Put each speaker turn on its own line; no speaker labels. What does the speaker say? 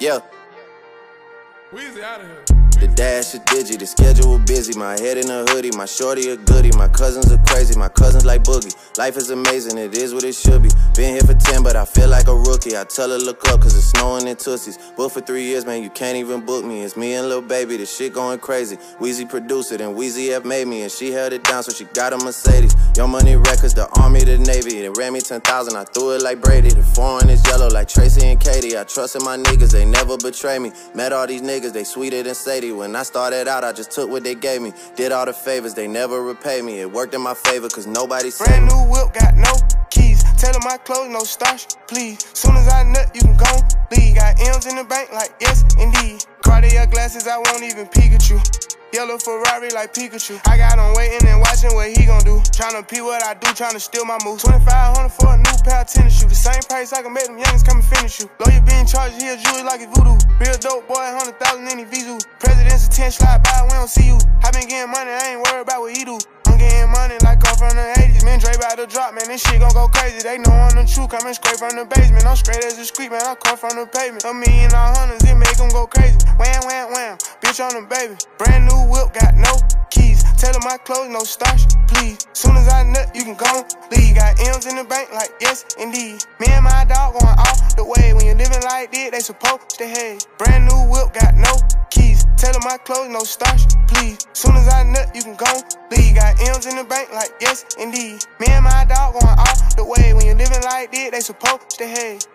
Yeah.
Wheezy out of here.
The dash is digi, the schedule busy. My head in a hoodie, my shorty a goodie. My cousins are crazy, my cousins like boogie. Life is amazing, it is what it should be. Been here for 10, but I feel like a rookie. I tell her look up, cause it's snowing in Tussies. Booked for three years, man, you can't even book me. It's me and Lil Baby, the shit going crazy. Wheezy produced it, and Weezy F made me, and she held it down, so she got a Mercedes. Young Money Records, the Army, the Navy. They ran me 10,000, I threw it like Brady. The foreign is yellow like Tracy and Katie. I trusted my niggas, they never betray me. Met all these niggas, they sweeter than Sadie. When I started out, I just took what they gave me. Did all the favors, they never repay me. It worked in my favor, cause nobody said
Brand new whip, got no keys. Tell them my clothes, no starch, please. Soon as I nut, you can go leave. Got M's in the bank, like yes, indeed. Cartier glasses, I won't even Pikachu. Yellow Ferrari like Pikachu. I got him waiting and Tryna pee what I do, tryna steal my moves. 2500 for a new pair of tennis shoes. The same price I can make them youngins come and finish you. Lawyer being charged, he a jewelry like it's voodoo. Real dope boy, 100,000 in his visu. President's a 10 slide by, we don't see you. I been getting money, I ain't worried about what he do. I'm getting money like I'm from the 80s. Man, Dre about to drop, man. This shit gon' go crazy. They know I'm the truth, coming straight from the basement. I'm straight as a street, man. I come from the pavement. A million all hundreds, it make them go crazy. Wham, wham, wham. Bitch on the baby. Brand new whip, got no keys. Tell them my clothes, no starch, please. Soon as I nut, you can go leave. Got M's in the bank, like yes, indeed. Me and my dog going off the way. When you living like this, they supposed to hate. Brand new whip, got no keys. Tell them my clothes, no starch, please. Soon as I nut, you can go leave. Got M's in the bank, like yes, indeed. Me and my dog going off the way. When you living like this, they supposed to hate.